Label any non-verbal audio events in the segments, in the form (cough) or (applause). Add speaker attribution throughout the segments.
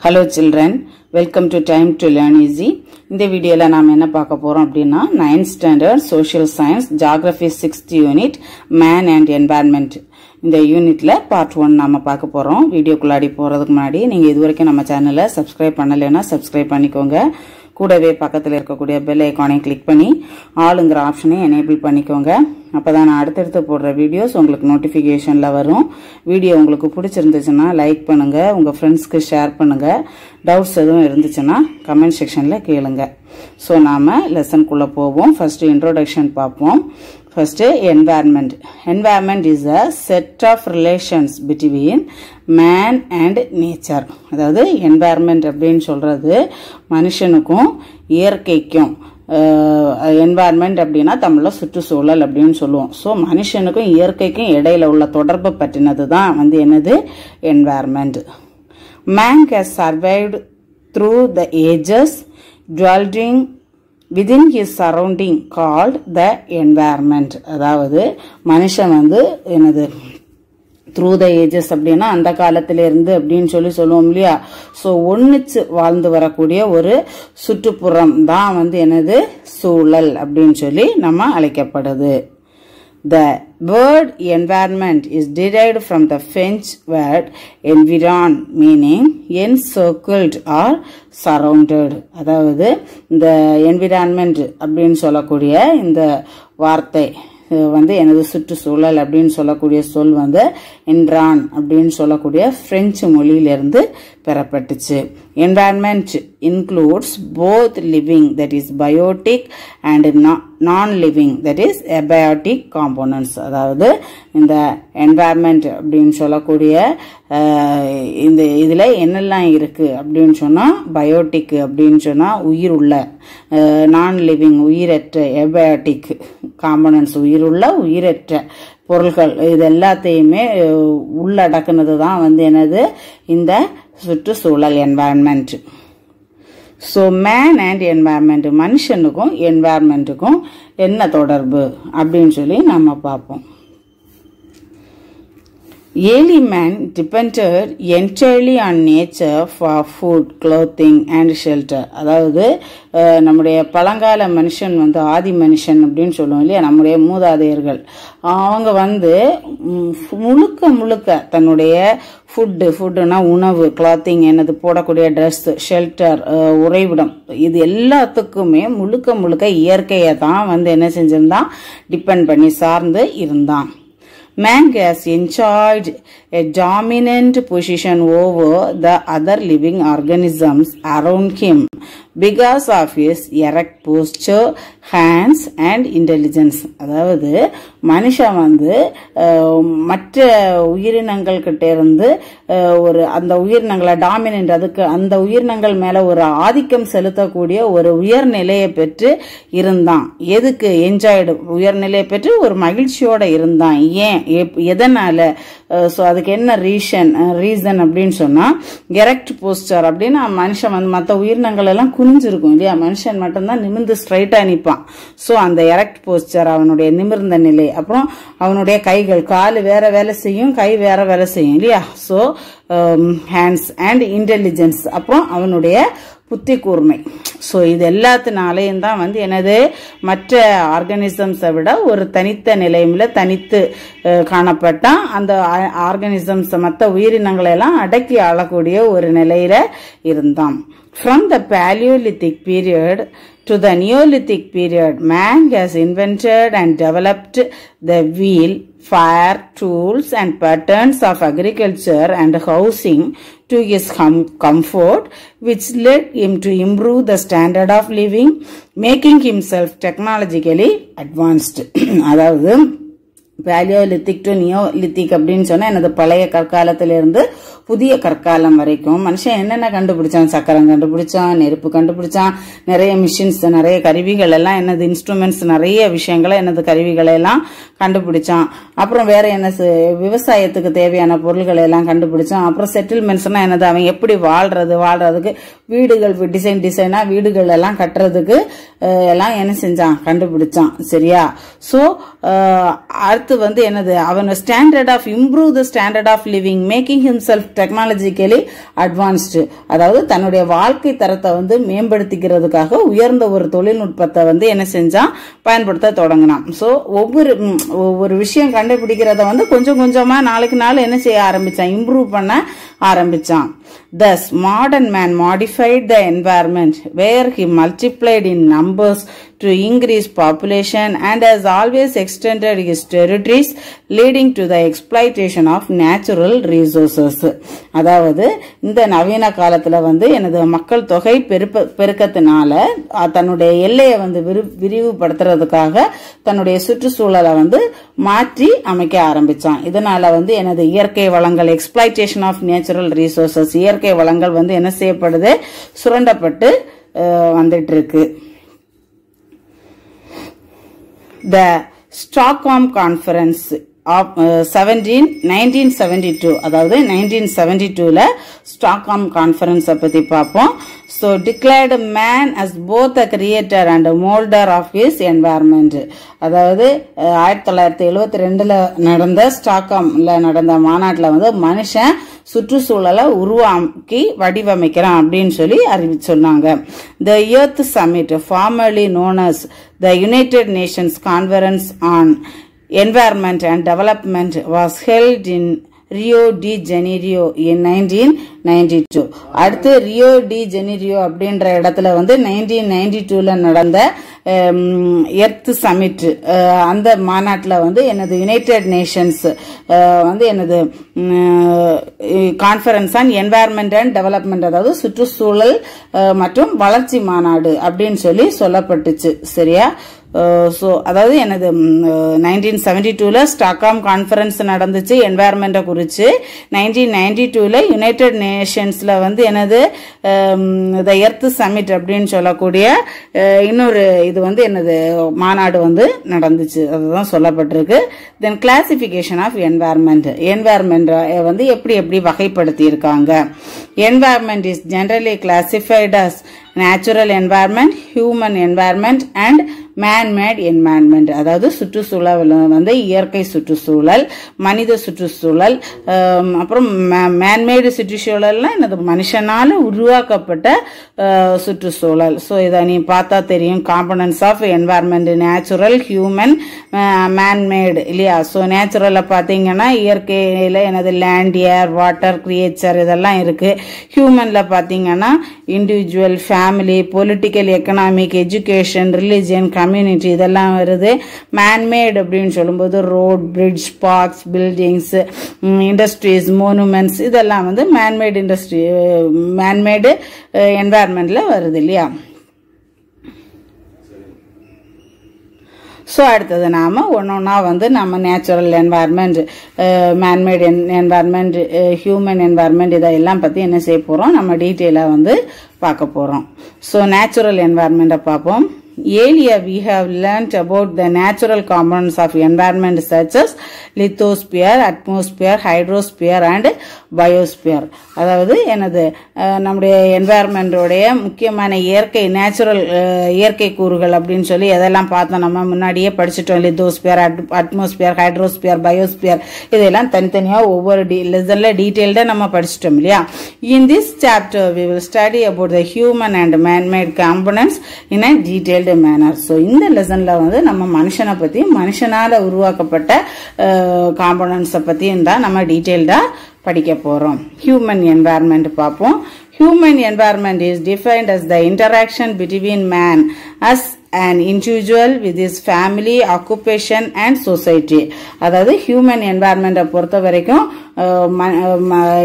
Speaker 1: Hello children welcome to time to learn easy இந்த வீடியோவில் நாம் என்ன பார்க்க போகிறோம் அப்படின்னா ninth standard social science geography sixth unit man and environment இந்த யூனிட்டில் பார்ட் ஒன் நாம் பார்க்க போகிறோம் வீடியோக்குள்ளாடி போகிறதுக்கு முன்னாடி நீங்கள் இது வரைக்கும் நம்ம சேனலை சப்ஸ்கிரைப் பண்ணலைன்னா சப்ஸ்கிரைப் பண்ணிக்கோங்க. கூடவே பக்கத்தில் இருக்கக்கூடிய பெல் ஐக்கானையும் கிளிக் பண்ணி ஆளுங்கிற ஆப்ஷனையும் எனேபிள் பண்ணிக்கோங்க. அப்போ தான் நான் அடுத்தடுத்து போடுற வீடியோஸ் உங்களுக்கு நோட்டிஃபிகேஷனில் வரும். வீடியோ உங்களுக்கு பிடிச்சிருந்துச்சுன்னா லைக் பண்ணுங்கள் உங்கள் ஃப்ரெண்ட்ஸ்க்கு ஷேர் பண்ணுங்கள் டவுட்ஸ் எதுவும் இருந்துச்சுன்னா கமெண்ட் செக்ஷனில் கேளுங்க. ஸோ நாம் லெசனுக்குள்ளே போவோம். ஃபஸ்ட்டு இன்ட்ரோடக்ஷன் பார்ப்போம். First environment environment is a set of relations between man and nature அதாவது என்வாயர்மெண்ட் அப்படின்னு சொல்கிறது மனுஷனுக்கும் இயற்கைக்கும். என்வாயர்மெண்ட் அப்படின்னா தமிழில் சுற்றுச்சூழல் அப்படின்னு சொல்லுவோம். ஸோ மனுஷனுக்கும் இயற்கைக்கும் இடையில உள்ள தொடர்பு பற்றினது தான் வந்து என்னது? Environment man has survived through the ages dwelling within his surrounding called the environment அதாவது மனுஷன் வந்து என்னது த்ரூ த ஏஜஸ் அப்படின்னா அந்த காலத்துல இருந்து அப்படின்னு சொல்லி சொல்லுவோம் இல்லையா? ஸோ ஒன்றுச்சு வாழ்ந்து வரக்கூடிய ஒரு சுற்றுப்புறம் தான் வந்து என்னது சூழல் அப்படின்னு சொல்லி நம்ம அழைக்கப்படுது. The word environment is derived from the French word environ meaning encircled or surrounded. அதாவது இந்த environment அப்படின்னு சொல்லக்கூடிய இந்த வார்த்தை வந்து எனது சுற்றுச்சூழல் அப்படின்னு சொல்லக்கூடிய சொல் வந்து என்ரான் அப்படின்னு சொல்லக்கூடிய பிரெஞ்சு மொழியிலிருந்து பெறப்பட்டுச்சு. Environment includes both living that is biotic and non living that is abiotic components அதாவது இந்த என்வாயன்மெண்ட் அப்படின்னு சொல்லக்கூடிய இந்த இதில் என்னெல்லாம் இருக்குது அப்படின்னு சொன்னால் பயோட்டிக் அப்படின்னு சொன்னால் உயிர் உள்ள நான் லிவிங் உயிரற்ற எபயோட்டிக் காம்போனன்ட்ஸ் உயிருள்ள உயிரற்ற பொருள்கள் இது எல்லாத்தையுமே உள்ளடக்குனது தான் வந்து என்னது? இந்த சுற்றுச்சூழல் environment so man and environment மனுஷனுக்கும் என்வாயன்மெண்ட்டுக்கும் என்ன தொடர்பு? அப்படின்னு சொல்லி நம்ம பார்ப்போம். Early man depended entirely on nature for food, clothing and shelter. அதாவது நம்முடைய பழங்கால மனுஷன் வந்து ஆதி மனுஷன் அப்படின்னு சொல்லுவோம் இல்லையா? நம்முடைய மூதாதையர்கள். அவங்க வந்து முழுக்க முழுக்க தன்னுடைய ஃபுட்டு ஃபுட்டுனா உணவு கிளாத்திங் என்னது போடக்கூடிய ட்ரெஸ்ஸு ஷெல்டர் உறைவிடம் இது எல்லாத்துக்குமே முழுக்க முழுக்க இயற்கையை தான் வந்து என்ன செஞ்சிருந்தான்? டிபெண்ட் பண்ணி சார்ந்து இருந்தான். Man has enjoyed a dominant position over the other living organisms around him because of is erect posture hands and intelligence அதாவது மனுஷன் வந்து மற்ற உயிரினங்கள்கிட்ட இருந்து ஒரு அந்த உயிரினங்களை டாமினன்ட் அதுக்கு அந்த உயிரினங்கள் மேலே ஒரு ஆதிக்கம் செலுத்தக்கூடிய ஒரு உயர்நிலையை பெற்று இருந்தான். எதுக்கு என்ஜாய்டு உயர்நிலையை பெற்று ஒரு மகிழ்ச்சியோட இருந்தான். ஏன்? எதனால? ஸோ அதுக்கு என்ன ரீசன் ரீசன் அப்படின்னு சொன்னால் எரக்ட் போஸ்டர் அப்படின்னா மனுஷன் வந்து மற்ற உயிரினங்கள் எல்லாம் குனிஞ்சிருக்கும் இல்லையா? மனுஷன் மட்டும்தான் நிமிர்ந்து ஸ்ட்ரைட்டா நிற்பான். ஸோ அந்த எரெக்ட் போஸ்டர் அவனுடைய நிமிர்ந்த நிலை. அப்புறம் அவனுடைய கைகள். கால் வேற வேலை செய்யும் கை வேற வேலை செய்யும் இல்லையா? ஸோ ஹேண்ட்ஸ் அண்ட் இன்டெலிஜென்ஸ் அப்புறம் அவனுடைய புத்தி கூர்மை. ஸோ இது எல்லாத்தினாலையும் தான் வந்து எனது மற்ற ஆர்கனிசம்ஸை விட ஒரு தனித்த நிலையில தனித்து காணப்பட்டான். அந்த ஆர்கனிசம்ஸை மற்ற உயிரினங்களை எல்லாம் அடக்கி ஆளக்கூடிய ஒரு நிலையில இருந்தான். From the paleolithic period to the Neolithic period, man has invented and developed the wheel, fire, tools, and patterns of agriculture and housing to his comfort, which led him to improve the standard of living, making himself technologically advanced. (clears throat) அதாவது paleolithic to Neolithic அப்படின்னு சொன்னா எனது பழைய கற்காலத்திலிருந்து புதிய கற்காலம் வரைக்கும் மனுஷன் என்னென்ன கண்டுபிடிச்சான்? சக்கரம் கண்டுபிடிச்சான் நெருப்பு கண்டுபிடிச்சான் நிறைய மிஷின்ஸ் நிறைய கருவிகள் எல்லாம் என்னது இன்ஸ்ட்ருமெண்ட்ஸ் நிறைய விஷயங்களை எனது கருவிகளை எல்லாம் கண்டுபிடிச்சான். அப்புறம் வேற என்ன விவசாயத்துக்கு தேவையான பொருள்களை எல்லாம் கண்டுபிடிச்சான். அப்புறம் செட்டில்மெண்ட்ஸ்னா என்னது அவன் எப்படி வாழ்றது வாழ்றதுக்கு வீடுகள் டிசைன் டிசைனா வீடுகள் எல்லாம் கட்டுறதுக்கு எல்லாம் என்ன செஞ்சான்? கண்டுபிடிச்சான். சரியா? ஸோ அடுத்த வந்து என்னது அவன் standard of improve the standard of living making himself technologically advanced அதாவது தன்னுடைய வாழ்க்கை தரத்தை வந்து மேம்படுத்திக்கிறதுக்காக உயர்ந்த ஒரு தொழில்நுட்பத்தை வந்து என்ன செஞ்சான் பயன்படுத்த தொடங்கினான். ஸோ ஒவ்வொரு ஒவ்வொரு விஷயம் கண்டுபிடிக்கிறத வந்து கொஞ்சம் கொஞ்சமாக நாளுக்கு நாள் என்ன செய்ய ஆரம்பித்தான் இம்ப்ரூவ் பண்ண ஆரம்பிச்சான். Thus, modern man modified the environment where he multiplied in numbers to increase population and has always extended his territories, leading to the exploitation of natural resources. அதாவது இந்த நவீன காலத்துல வந்து எனது மக்கள் தொகை பெருக்கத்தினால தன்னுடைய எல்லையை வந்து விரிவுபடுத்துறதுக்காக தன்னுடைய சுற்றுச்சூழலை வந்து மாற்றி அமைக்க ஆரம்பிச்சான் இதனால வந்து எனது இயற்கை வளங்கள் எக்ஸ்பிளைட்டேஷன் ஆஃப் நேச்சுரல் ரிசோர்சஸ் இயற்கை வளங்கள் வந்து என்ன செய்யப்படுது? சுரண்டப்பட்டு வந்துட்டு இருக்கு the Stockholm conference seventeen nineteen seventy two அதாவது 1972ல ஸ்டாக்ஹாம் கான்ஃபரன்ஸை பற்றி பார்ப்போம். So declared man as both a creator and moulder of his his அதாவது ஆயிரத்தி தொள்ளாயிரத்தி எழுபத்தி ரெண்டில் நடந்த ஸ்டாக்ஹாம்ல நடந்த மாநாட்டில் வந்து மனுஷன் சுற்றுச்சூழலை உருவாக்கி வடிவமைக்கிறான் அப்படின்னு சொல்லி அறிவி சொன்னாங்க. The earth summit formally known as the united nations conference on Environment and Development was held in Rio de Janeiro in nineteen ninety two அடுத்து ரியோ டி ஜெனிரியோ அப்படின்ற இடத்துல வந்து நைன்டீன் நைன்டி டூல நடந்த எர்த் சமிட் அந்த மாநாட்டில் வந்து எனது யுனைடெட் நேஷன்ஸ் வந்து எனது conference on environment and development அதாவது சுற்றுச்சூழல் மற்றும் வளர்ச்சி மாநாடு அப்படின்னு சொல்லி சொல்லப்பட்டுச்சு. சரியா? Uh, ஸோ அதாவது எனது நைன்டீன் செவன்டி டூவில் ஸ்டாக்ஹாம் கான்ஃபரன்ஸ் நடந்துச்சு என்வாயர்மெண்ட்டை குறித்து நைன்டீன் நைன்டி டூவில் யுனைடெட் நேஷன்ஸில் வந்து எனது த எர்த் சமிட் அப்படின்னு சொல்லக்கூடிய uh, இன்னொரு இது வந்து எனது மாநாடு வந்து நடந்துச்சு. அதுதான் சொல்லப்பட்டிருக்கு. Then classification of environment environment வந்து எப்படி எப்படி வகைப்படுத்தியிருக்காங்க? Environment is generally classified as natural environment human environment and man made environment அதாவது சுற்றுச்சூழல் வந்து இயற்கை சுற்றுச்சூழல் மனித சுற்றுச்சூழல் அப்புறம் மேன்மேடு சுற்றுச்சூழல்னா என்னது மனுஷனால் உருவாக்கப்பட்ட சுற்றுச்சூழல். ஸோ இதை நீ பார்த்தா தெரியும். Components of environment natural human manmade இல்லையா? ஸோ நேச்சுரலில் பார்த்தீங்கன்னா இயற்கையில் எனது லேண்ட் ஏர் வாட்டர் கிரியேச்சர் இதெல்லாம் இருக்குது ஹியூமனில் பார்த்தீங்கன்னா individual family family political economic education religion community இதெல்லாம் வருது. மேன்மேட் அப்படின்னு சொல்லும்போது road bridge parks buildings industries monuments இதெல்லாம் வந்து மேன்மேட் இண்டஸ்ட்ரி மேன்மேடு என்வாயர்மெண்ட்டில் வருது இல்லையா? ஸோ அடுத்தது நாம் ஒன்று ஒன்றா வந்து நம்ம நேச்சுரல் என்வாயர்மெண்ட் மேன்மேட் என் என்வாயர்மெண்ட் ஹியூமன் என்வாயர்மெண்ட் இதெல்லாம் பற்றி என்ன செய்ய போகிறோம் நம்ம டீட்டெயிலாக வந்து பார்க்க போகிறோம் ஸோ நேச்சுரல் என்வாயர்மெண்ட்டை பார்ப்போம். Earlier, we have learnt about the natural components of environment such as lithosphere, atmosphere, hydrosphere and biosphere. அதாவது எனது நம்முடைய என்வாயர்மெண்டோடைய முக்கியமான இயற்கை நேச்சுரல் இயற்கை கூறுகள் அப்படின்னு சொல்லி எதெல்லாம் பார்த்தோம் நம்ம முன்னாடியே படிச்சுட்டோம். லித்தோஸ்பியர் அட்மாஸ்பியர் ஹைட்ரோஸ்பியர் பயோஸ்பியர் இதெல்லாம் தனித்தனியாக ஒவ்வொரு டி லெசனில் டீட்டெயில்டாக நம்ம படிச்சிட்டோம் இல்லையா? In this chapter we will study about the human and man made components in a detailed manner so இந்த லெசனில் வந்து நம்ம மனுஷனை பற்றி மனுஷனால் உருவாக்கப்பட்ட காம்பனன்ட்ஸை பற்றியும் தான் நம்ம டீட்டெயில்டாக படிக்க போகிறோம் ஹியூமன் என்வாயர்மெண்ட் பார்ப்போம். Human environment is defined as the interaction between man as and individual with is family occupation and society அதாவது ஹியூமன் என்வாயர்மெண்ட்டை பொறுத்த வரைக்கும்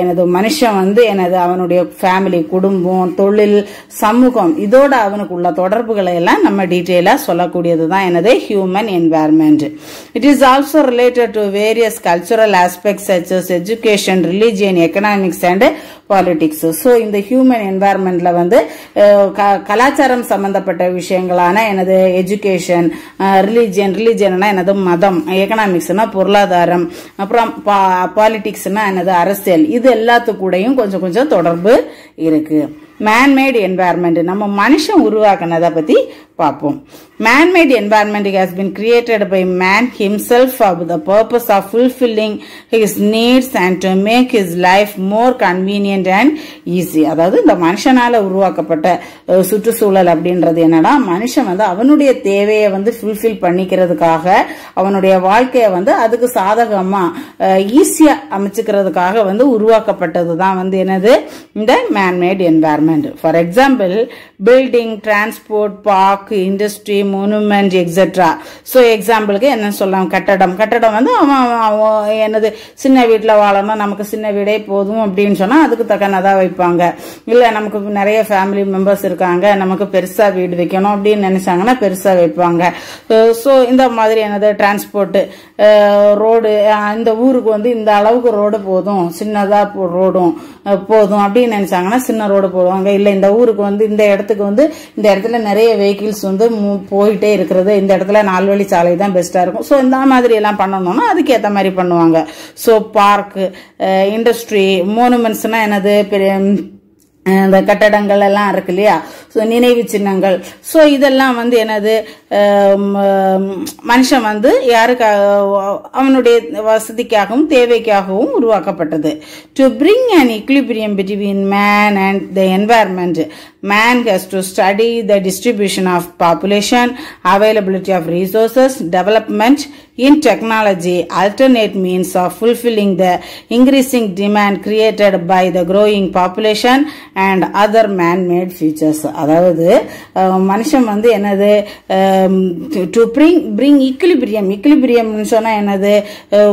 Speaker 1: எனது மனுஷன் வந்து எனது அவனுடைய ஃபேமிலி குடும்பம் தொழில் சமூகம் இதோட அவனுக்கு உள்ள தொடர்புகளை எல்லாம் நம்ம டீட்டெயிலாக சொல்லக்கூடியது தான் எனது human environment it is also related to various cultural aspects such education religion economics and politics so இந்த ஹியூமன் என்வாயர்மெண்ட்ல வந்து க- கலாச்சாரம் சம்பந்தப்பட்ட விஷயங்களான எனது எஜுகேஷன் ரிலீஜியன் ரிலீஜியன்னா எனது மதம் எக்கனாமிக்ஸ்னா பொருளாதாரம் அப்புறம் பாலிட்டிக்ஸ் பாலிடிக்ஸ்னா எனது அரசியல். இது எல்லாத்து கூடயும் கொஞ்சம் கொஞ்சம் தொடர்பு இருக்கு. மேன்மேடு என்வாயர்மெண்ட் நம்ம மனுஷன் உருவாக்குனதை பத்தி பார்ப்போம். Man made environment has been created by man himself for the purpose of fulfilling his needs and to make his life more convenient and easy அதாவது இந்த மனுஷனால உருவாக்கப்பட்ட சுற்றுச்சூழல் அப்படின்றது என்னன்னா மனுஷன் வந்து அவனுடைய தேவையை வந்து ஃபுல்ஃபில் பண்ணிக்கிறதுக்காக அவனுடைய வாழ்க்கையை வந்து அதுக்கு சாதகமா ஈஸியா அமைச்சுக்கிறதுக்காக வந்து உருவாக்கப்பட்டது தான் வந்து என்னது? இந்த man-made environment. For example building transport, park, industry monument, etcetera so எக்ஸாம்பிளுக்கு என்ன சொல்லலாம்? கட்டடம். கட்டடம் வந்து அவன் என்னது சின்ன வீட்டில் வாழணும் நமக்கு சின்ன வீடே போதும் அப்படின்னு சொன்னால் அதுக்கு தக்கனதாக வைப்பாங்க. இல்லை நமக்கு நிறைய ஃபேமிலி மெம்பர்ஸ் இருக்காங்க நமக்கு பெருசாக வீடு வைக்கணும் அப்படின்னு நினைச்சாங்கன்னா பெருசாக வைப்பாங்க. ஸோ இந்த மாதிரி என்னது டிரான்ஸ்போர்ட்டு ரோடு இந்த ஊருக்கு வந்து இந்த அளவுக்கு ரோடு போதும் சின்னதாக போ- ரோடும் போதும் அப்படின்னு நினைச்சாங்கன்னா சின்ன ரோடு போடுவாங்க. இல்ல இந்த ஊருக்கு வந்து இந்த இடத்துக்கு வந்து இந்த இடத்துல நிறைய வெஹிக்கிள்ஸ் வந்து மூ- போயிட்டே இருக்கிறது. இந்த இடத்துல நாலு வழி சாலை தான் பெஸ்டா இருக்கும். ஸோ இந்த மாதிரி எல்லாம் பண்ணணும்னா அதுக்கு மாதிரி பண்ணுவாங்க. ஸோ பார்க்கு இண்டஸ்ட்ரி மோனுமெண்ட்ஸ்னா என்னது? பெரிய இந்த கட்டடங்கள் எல்லாம் இருக்கு இல்லையா? ஸோ நினைவு சின்னங்கள். ஸோ இதெல்லாம் வந்து என்னது மனுஷன் வந்து யாருக்காக அவனுடைய வசதிக்காகவும் தேவைக்காகவும் உருவாக்கப்பட்டது. To bring and equilibrium between man and the environment man has to study the distribution of population availability of resources development in technology alternate means of fulfilling the increasing demand created by the growing population and other man-made features அதாவது அஹ், மனுஷன் வந்து என்னது to bring bring equilibrium இக்லிபிரியம்னு சொன்னா என்னது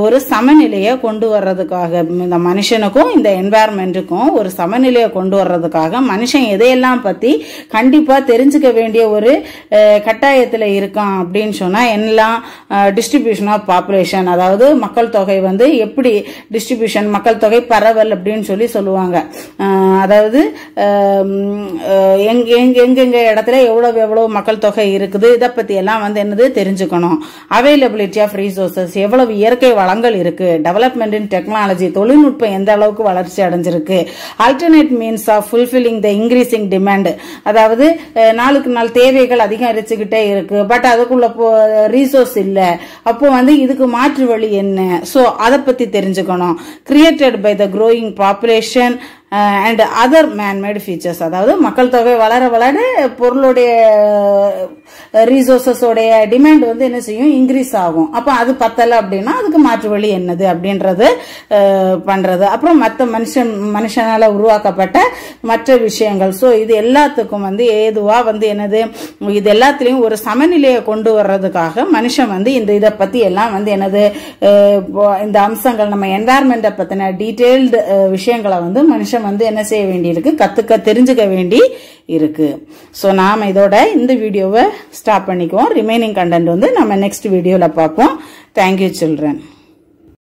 Speaker 1: ஒரு சமநிலையை கொண்டு வர்றதுக்காக இந்த மனுஷனுக்கும் இந்த என்வாயர்மெண்ட்டுக்கும் ஒரு சமநிலையை கொண்டு வர்றதுக்காக மனுஷன் எதையெல்லாம் பத்தி கண்டிப்பா தெரிஞ்சுக்க வேண்டிய ஒரு கட்டாயத்தில் கட்டாயத்துல இருக்கான் அப்படின்னு சொன்னா எல்லாம் டிஸ்ட்ரிபியூஷன் ஆஃப் பாப்புலேஷன் அதாவது மக்கள் தொகை வந்து எப்படி டிஸ்ட்ரிபியூஷன் மக்கள் தொகை பரவல் அப்படின்னு சொல்லி சொல்லுவாங்க. அதாவது எங்கெங்க இடத்துல எவ்வளவு எவ்வளவு மக்கள் தொகை இருக்குது இதை பத்தி எல்லாம் வந்து என்னது தெரிஞ்சுக்கணும். அவைலபிலிட்டி ஆஃப் ரிசோர்சஸ் எவ்வளவு இயற்கை வளங்கள் இருக்கு. டெவலப்மெண்ட் இன் டெக்னாலஜி தொழில்நுட்பம் எந்த அளவுக்கு வளர்ச்சி அடைஞ்சிருக்கு. Alternate means of fulfilling the increasing demand அதாவது நாளுக்கு நாள் தேவைகள் அதிகரிச்சுக்கிட்டே இருக்கு. பட் அதுக்குள்ள ரீசோர்ஸ் இல்லை. அப்போ வந்து இதுக்கு மாற்று வழி என்ன? ஸோ அதை பத்தி தெரிஞ்சுக்கணும். Created by the growing population and other man made features அதாவது மக்கள் தொகை வளர வளர பொருளுடைய uh, ரிசோர்சஸோடைய டிமாண்ட் வந்து என்ன செய்யும்? இன்க்ரீஸ் ஆகும். அப்போ அது பத்தலை அப்படின்னா அதுக்கு மாற்று வழி என்னது அப்படின்றது uh, பண்ணுறது அப்புறம் மற்ற மனுஷன் மனுஷனால் உருவாக்கப்பட்ட மற்ற விஷயங்கள். ஸோ இது எல்லாத்துக்கும் வந்து ஏதுவாக வந்து என்னது? இது எல்லாத்துலேயும் ஒரு சமநிலையை கொண்டு வர்றதுக்காக மனுஷன் வந்து இந்த இதை பற்றி எல்லாம் வந்து என்னது இப்போ இந்த அம்சங்கள் நம்ம என்வாயர்மெண்ட்டை பற்றின டீட்டெயில்டு விஷயங்களை வந்து மனுஷன் வந்து என்ன செய்ய வேண்டியிருக்கு? கத்துக்க தெரிஞ்சுக்க வேண்டி இருக்கு. ஸோ நாம இதோட இந்த வீடியோவை ஸ்டாப் பண்ணிக்குவோம். ரிமைனிங் கண்டென்ட் வந்து நம்ம நெக்ஸ்ட் வீடியோவில் பார்ப்போம். Thank you children